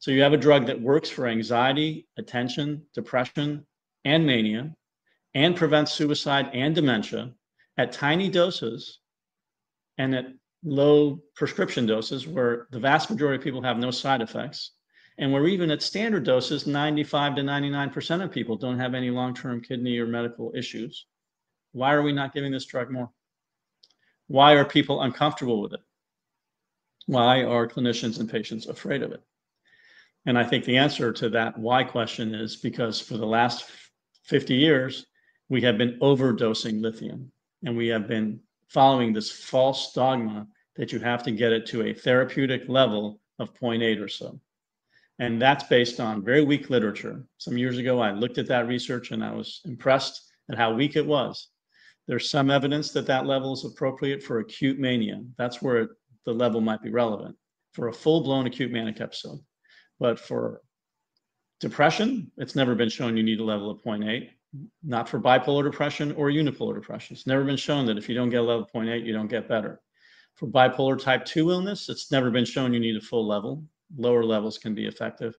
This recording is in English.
So you have a drug that works for anxiety, attention, depression, and mania, and prevents suicide and dementia at tiny doses and at low prescription doses where the vast majority of people have no side effects and where even at standard doses 95 to 99% of people don't have any long-term kidney or medical issues. Why are we not giving this drug more? Why are people uncomfortable with it? Why are clinicians and patients afraid of it and i think the answer to that why question is because for the last 50 years we have been overdosing lithium and we have been following this false dogma that you have to get it to a therapeutic level of 0.8 or so. And that's based on very weak literature. Some years ago, I looked at that research and I was impressed at how weak it was. There's some evidence that that level is appropriate for acute mania. That's where the level might be relevant for a full blown acute manic episode. But for depression, it's never been shown you need a level of 0.8 not for bipolar depression or unipolar depression. It's never been shown that if you don't get a level 0.8, you don't get better. For bipolar type 2 illness, it's never been shown you need a full level. Lower levels can be effective.